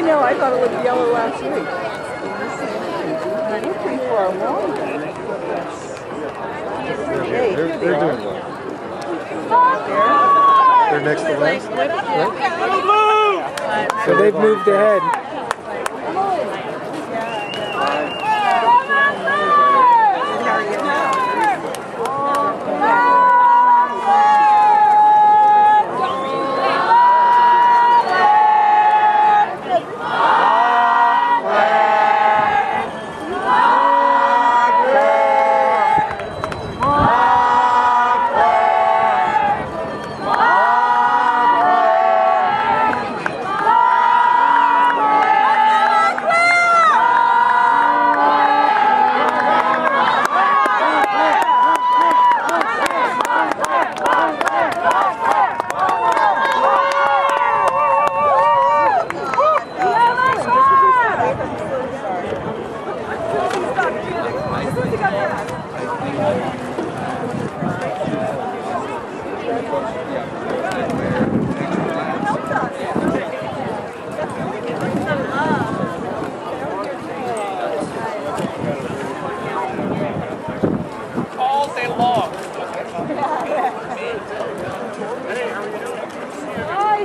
I know, I thought it looked yellow last week. We're pretty far along then. Hey, They're, here they they're are. doing well. They're next to last. So they've moved ahead. all day long. Hi,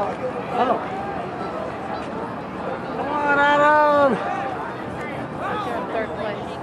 Oh. Come on, Adam. Third place.